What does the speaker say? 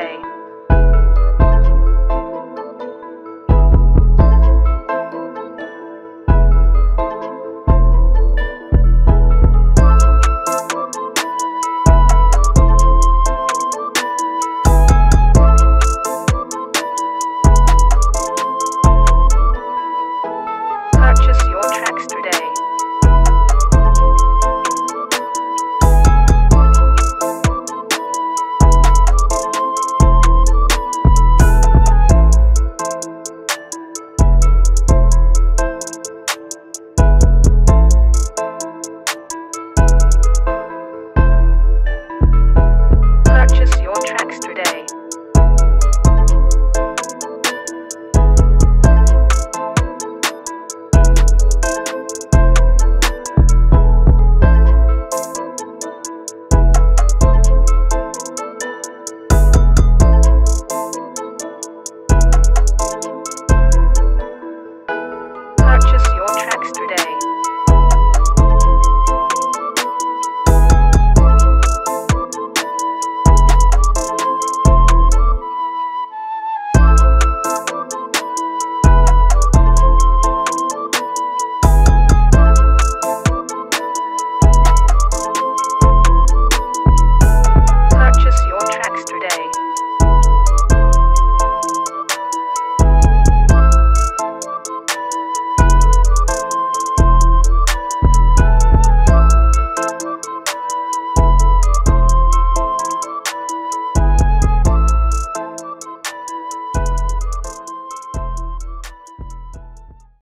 day.